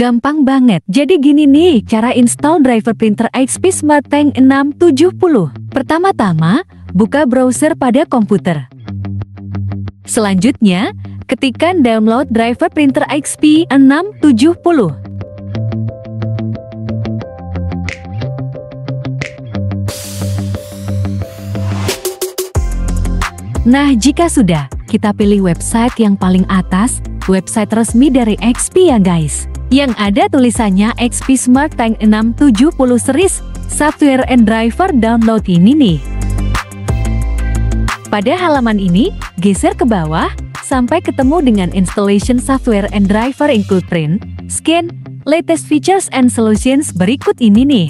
Gampang banget. Jadi gini nih cara install driver printer XP Smart Tank 670. Pertama-tama, buka browser pada komputer. Selanjutnya, ketikkan download driver printer XP 670. Nah, jika sudah, kita pilih website yang paling atas, website resmi dari XP ya guys yang ada tulisannya XP Smart Tank 670 series software and driver download ini nih. Pada halaman ini, geser ke bawah sampai ketemu dengan installation software and driver include print, scan, latest features and solutions berikut ini nih.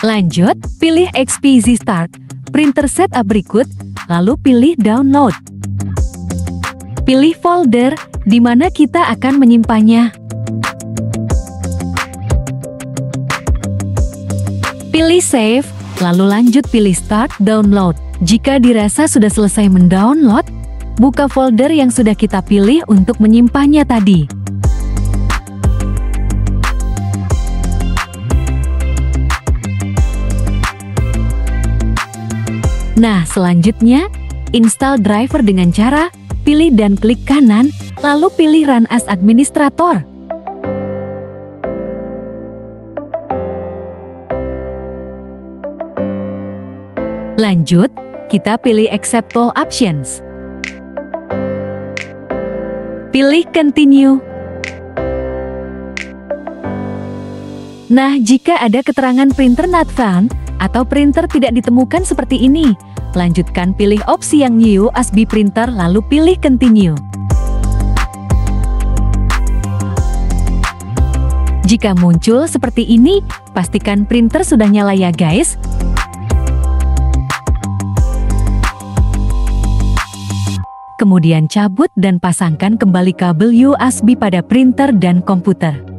Lanjut, pilih XP Z Start, printer setup berikut, lalu pilih download. Pilih folder, di mana kita akan menyimpannya. Pilih Save, lalu lanjut pilih Start Download. Jika dirasa sudah selesai mendownload, buka folder yang sudah kita pilih untuk menyimpannya tadi. Nah, selanjutnya, install driver dengan cara pilih dan klik kanan, lalu pilih Run as Administrator. Lanjut, kita pilih Accept All Options. Pilih Continue. Nah, jika ada keterangan printer not found atau printer tidak ditemukan seperti ini, lanjutkan pilih opsi yang New USB Printer lalu pilih Continue. Jika muncul seperti ini, pastikan printer sudah nyala ya guys. kemudian cabut dan pasangkan kembali kabel USB pada printer dan komputer.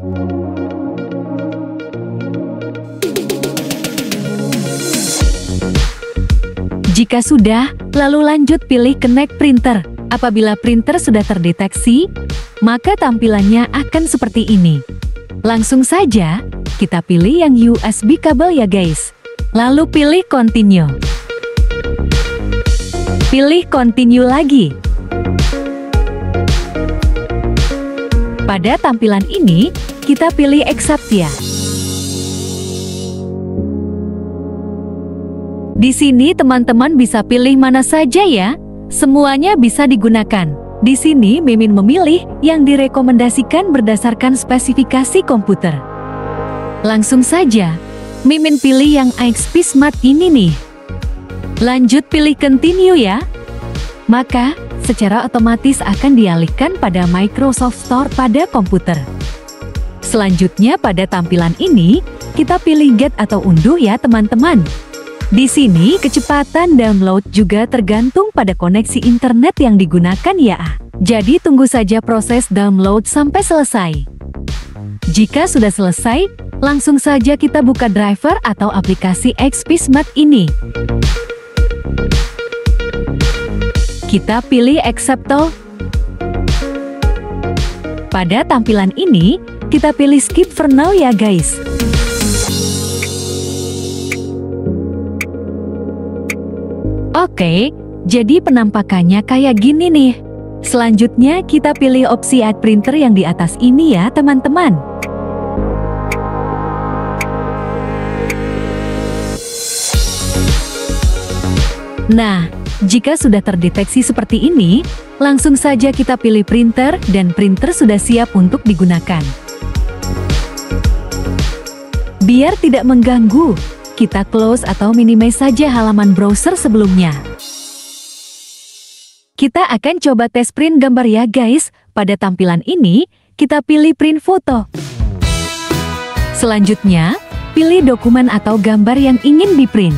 Jika sudah, lalu lanjut pilih Connect Printer. Apabila printer sudah terdeteksi, maka tampilannya akan seperti ini. Langsung saja, kita pilih yang USB kabel ya guys. Lalu pilih Continue. Pilih Continue lagi. Pada tampilan ini, kita pilih Accept Di sini teman-teman bisa pilih mana saja ya, semuanya bisa digunakan. Di sini Mimin memilih yang direkomendasikan berdasarkan spesifikasi komputer. Langsung saja, Mimin pilih yang XP Smart ini nih. Lanjut pilih Continue ya. Maka, secara otomatis akan dialihkan pada Microsoft Store pada komputer. Selanjutnya pada tampilan ini, kita pilih get atau unduh ya teman-teman. Di sini kecepatan download juga tergantung pada koneksi internet yang digunakan ya. Jadi tunggu saja proses download sampai selesai. Jika sudah selesai, langsung saja kita buka driver atau aplikasi XP Smart ini. Kita pilih Accept All. Pada tampilan ini, kita pilih Skip for Now ya guys. Oke, jadi penampakannya kayak gini nih. Selanjutnya kita pilih opsi Add Printer yang di atas ini ya teman-teman. Nah, jika sudah terdeteksi seperti ini, langsung saja kita pilih printer dan printer sudah siap untuk digunakan. Biar tidak mengganggu, kita close atau minimize saja halaman browser sebelumnya. Kita akan coba tes print gambar ya guys. Pada tampilan ini, kita pilih print foto. Selanjutnya, pilih dokumen atau gambar yang ingin di print.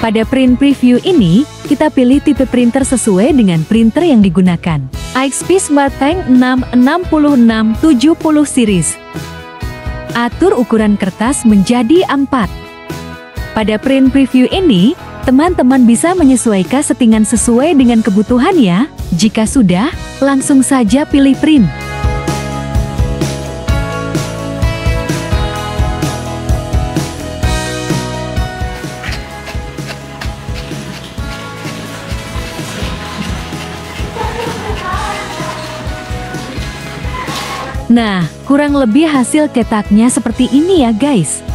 Pada print preview ini, kita pilih tipe printer sesuai dengan printer yang digunakan. XP Smart Tank 66670 series. Atur ukuran kertas menjadi A4. Pada print preview ini, teman-teman bisa menyesuaikan settingan sesuai dengan kebutuhan ya. Jika sudah, langsung saja pilih print. Nah, kurang lebih hasil cetaknya seperti ini ya guys.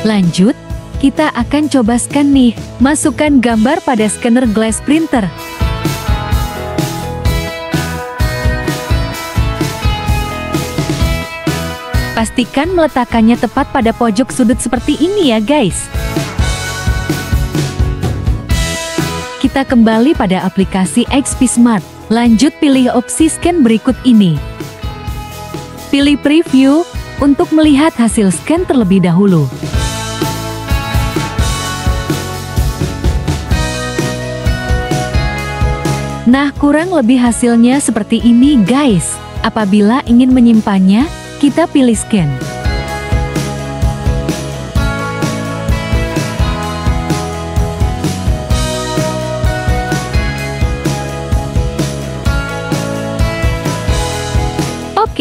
Lanjut, kita akan coba scan nih, masukkan gambar pada scanner glass printer. Pastikan meletakkannya tepat pada pojok sudut seperti ini ya guys. Kita kembali pada aplikasi XP Smart. Lanjut pilih opsi scan berikut ini. Pilih preview untuk melihat hasil scan terlebih dahulu. Nah, kurang lebih hasilnya seperti ini guys. Apabila ingin menyimpannya, kita pilih scan.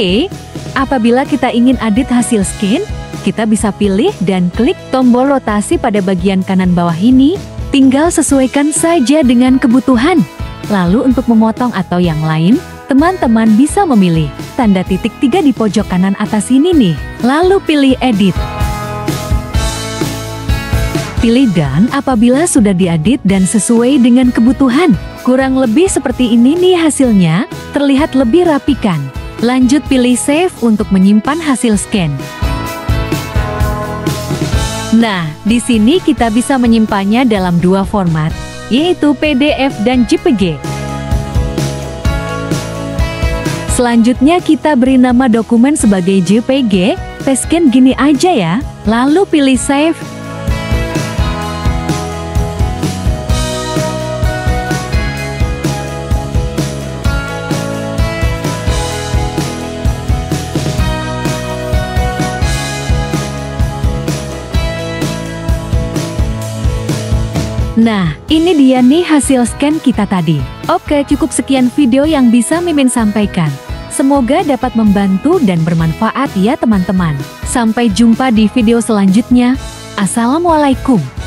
Oke, apabila kita ingin edit hasil skin, kita bisa pilih dan klik tombol rotasi pada bagian kanan bawah ini, tinggal sesuaikan saja dengan kebutuhan. Lalu untuk memotong atau yang lain, teman-teman bisa memilih tanda titik tiga di pojok kanan atas ini nih. Lalu pilih edit. Pilih dan apabila sudah diedit dan sesuai dengan kebutuhan. Kurang lebih seperti ini nih hasilnya, terlihat lebih rapi kan? Lanjut pilih Save untuk menyimpan hasil scan. Nah, di sini kita bisa menyimpannya dalam dua format, yaitu PDF dan JPG. Selanjutnya kita beri nama dokumen sebagai JPG, scan gini aja ya, lalu pilih Save Nah, ini dia nih hasil scan kita tadi. Oke, cukup sekian video yang bisa Mimin sampaikan. Semoga dapat membantu dan bermanfaat ya teman-teman. Sampai jumpa di video selanjutnya. Assalamualaikum.